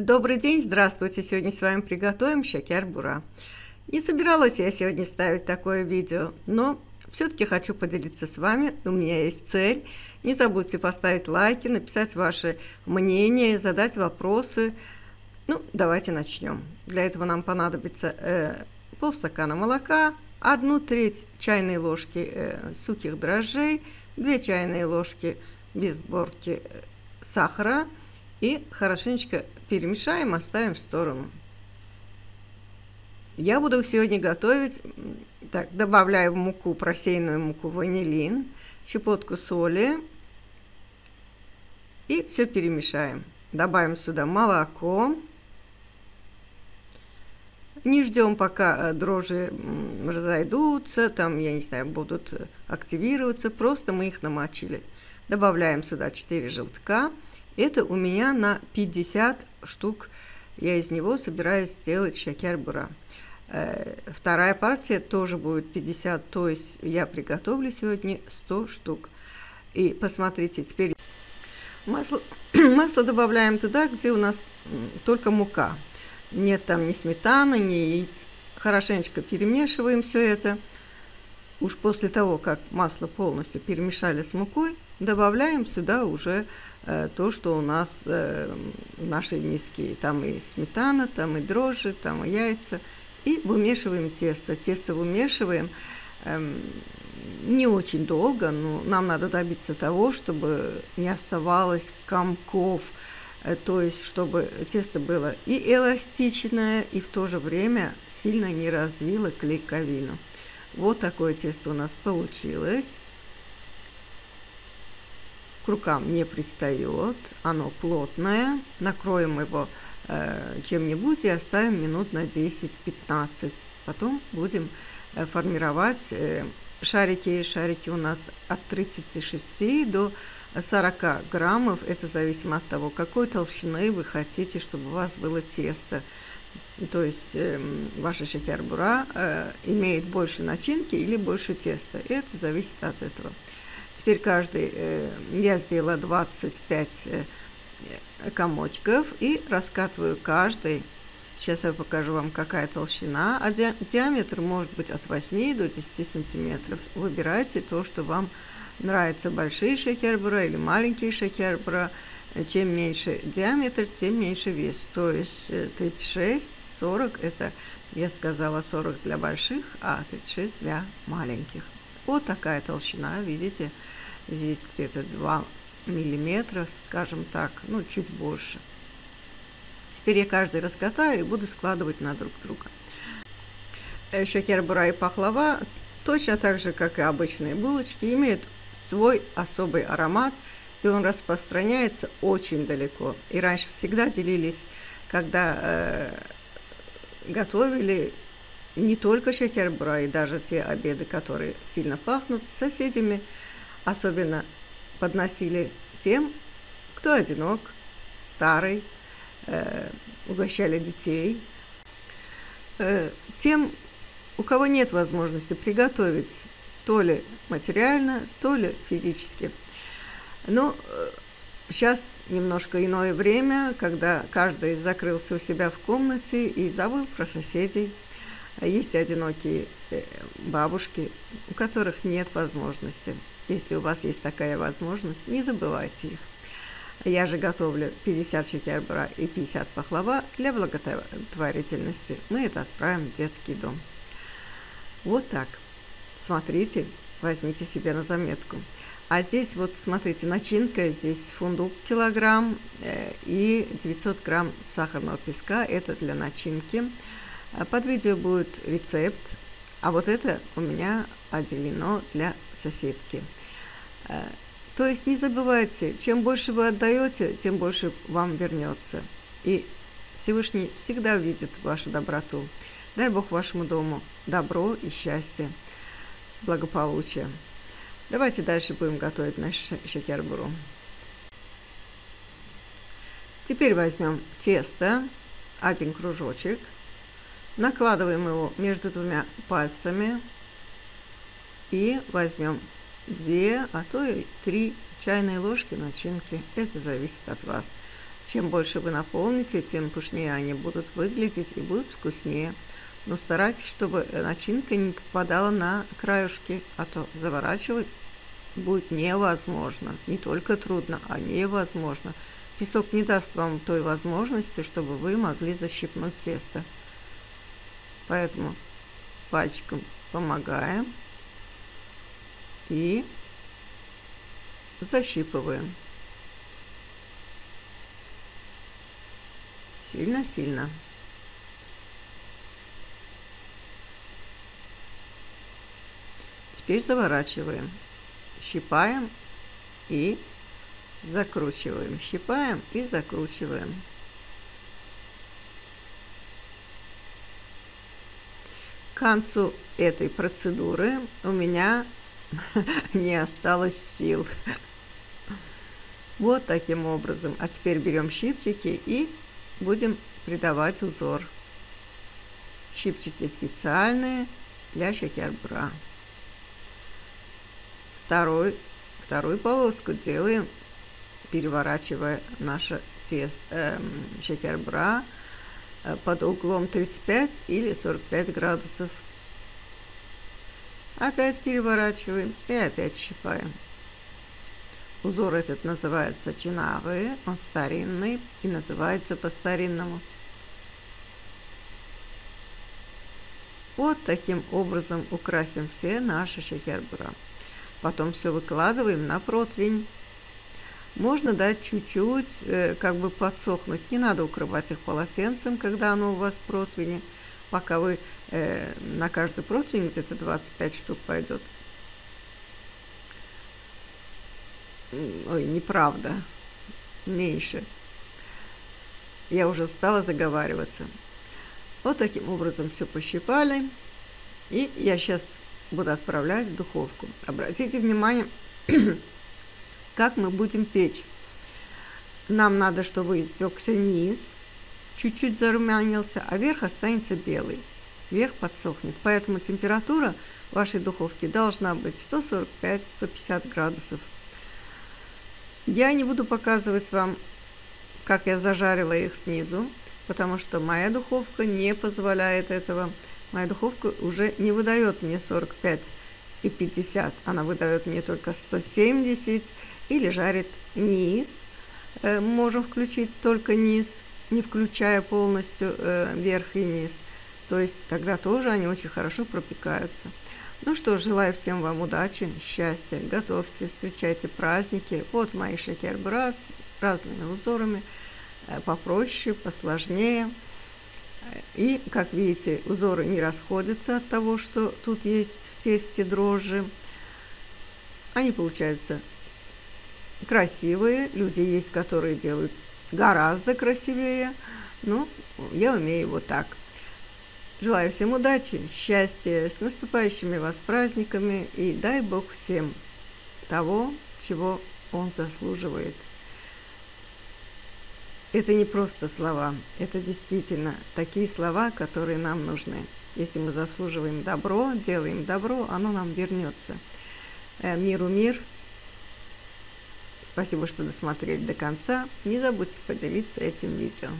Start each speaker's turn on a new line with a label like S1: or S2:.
S1: Добрый день, здравствуйте! Сегодня с вами приготовим шакер-бура. Не собиралась я сегодня ставить такое видео, но все-таки хочу поделиться с вами. У меня есть цель. Не забудьте поставить лайки, написать ваши мнения, задать вопросы. Ну, давайте начнем. Для этого нам понадобится э, полстакана молока, одну треть чайной ложки э, сухих дрожжей, две чайные ложки без сборки э, сахара и хорошенечко перемешаем, оставим в сторону. Я буду сегодня готовить, так, добавляю в муку, просеянную муку, ванилин, щепотку соли и все перемешаем. Добавим сюда молоко. Не ждем, пока э, дрожжи разойдутся, там, я не знаю, будут активироваться, просто мы их намочили. Добавляем сюда 4 желтка. Это у меня на 50 штук. Я из него собираюсь сделать шакер-бура. Э, вторая партия тоже будет 50, то есть я приготовлю сегодня 100 штук. И посмотрите, теперь масло, масло добавляем туда, где у нас только мука. Нет там ни сметаны, ни яиц. Хорошенечко перемешиваем все это. Уж после того, как масло полностью перемешали с мукой, добавляем сюда уже э, то, что у нас э, в нашей миске. Там и сметана, там и дрожжи, там и яйца. И вымешиваем тесто. Тесто вымешиваем э, не очень долго, но нам надо добиться того, чтобы не оставалось комков, э, то есть чтобы тесто было и эластичное, и в то же время сильно не развило клейковину. Вот такое тесто у нас получилось. Рукам не пристает, оно плотное. Накроем его э, чем-нибудь и оставим минут на 10-15. Потом будем э, формировать э, шарики. Шарики у нас от 36 до 40 граммов. Это зависит от того, какой толщины вы хотите, чтобы у вас было тесто то есть э, ваша шакер-бура э, имеет больше начинки или больше теста. Это зависит от этого. Теперь каждый, э, я сделала 25 э, комочков и раскатываю каждый. Сейчас я покажу вам, какая толщина. А ди диаметр может быть от 8 до 10 сантиметров. Выбирайте то, что вам нравится. Большие шакербура или маленькие шакербура. Чем меньше диаметр, тем меньше вес. То есть 36 э, 40 это, я сказала, 40 для больших, а 36 для маленьких. Вот такая толщина, видите, здесь где-то 2 миллиметра, скажем так, ну, чуть больше. Теперь я каждый раскатаю и буду складывать на друг друга. Э, Шакер-бура и пахлава, точно так же, как и обычные булочки, имеют свой особый аромат, и он распространяется очень далеко. И раньше всегда делились, когда э, готовили не только шекербра, и даже те обеды, которые сильно пахнут, соседями особенно подносили тем, кто одинок, старый, э, угощали детей, э, тем, у кого нет возможности приготовить то ли материально, то ли физически. Э, Сейчас немножко иное время, когда каждый закрылся у себя в комнате и забыл про соседей. Есть одинокие э, бабушки, у которых нет возможности. Если у вас есть такая возможность, не забывайте их. Я же готовлю 50 шекербра и 50 пахлава для благотворительности. Мы это отправим в детский дом. Вот так. Смотрите, возьмите себе на заметку. А здесь вот, смотрите, начинка, здесь фундук килограмм э, и 900 грамм сахарного песка, это для начинки. А под видео будет рецепт, а вот это у меня отделено для соседки. Э, то есть не забывайте, чем больше вы отдаете, тем больше вам вернется. И Всевышний всегда видит вашу доброту. Дай Бог вашему дому добро и счастье, благополучие. Давайте дальше будем готовить наш шекербуру. Теперь возьмем тесто, один кружочек, накладываем его между двумя пальцами и возьмем две, а то и три чайные ложки начинки. Это зависит от вас. Чем больше вы наполните, тем пышнее они будут выглядеть и будут вкуснее. Но старайтесь, чтобы начинка не попадала на краюшки, а то заворачивать будет невозможно. Не только трудно, а невозможно. Песок не даст вам той возможности, чтобы вы могли защипнуть тесто. Поэтому пальчиком помогаем и защипываем. Сильно-сильно. Теперь заворачиваем. Щипаем и закручиваем. Щипаем и закручиваем. К концу этой процедуры у меня не осталось сил. Вот таким образом. А теперь берем щипчики и будем придавать узор. Щипчики специальные для шекербра. Второй, вторую полоску делаем, переворачивая наше тесто, э, шекербра э, под углом 35 или 45 градусов. Опять переворачиваем и опять щипаем. Узор этот называется чинавы, он старинный и называется по-старинному. Вот таким образом украсим все наши шекербура. Потом все выкладываем на противень. Можно дать чуть-чуть, э, как бы подсохнуть. Не надо укрывать их полотенцем, когда оно у вас в противне. Пока вы э, на каждый противень где-то 25 штук пойдет. Ой, неправда. Меньше. Я уже стала заговариваться. Вот таким образом все пощипали. И я сейчас буду отправлять в духовку. Обратите внимание, как мы будем печь. Нам надо, чтобы испекся низ, чуть-чуть зарумянился, а верх останется белый. Верх подсохнет. Поэтому температура вашей духовки должна быть 145-150 градусов. Я не буду показывать вам, как я зажарила их снизу, потому что моя духовка не позволяет этого. Моя духовка уже не выдает мне 45 и 50, она выдает мне только 170 или жарит низ. Э, можем включить только низ, не включая полностью э, верх и низ. То есть тогда тоже они очень хорошо пропекаются. Ну что, желаю всем вам удачи, счастья, готовьте, встречайте праздники. Вот мои шекер-бра с разными узорами, э, попроще, посложнее. И, как видите, узоры не расходятся от того, что тут есть в тесте дрожжи. Они получаются красивые. Люди есть, которые делают гораздо красивее. Но я умею вот так. Желаю всем удачи, счастья, с наступающими вас праздниками и дай Бог всем того, чего Он заслуживает. Это не просто слова, это действительно такие слова, которые нам нужны. Если мы заслуживаем добро, делаем добро, оно нам вернется. Э, миру мир. Спасибо, что досмотрели до конца. Не забудьте поделиться этим видео.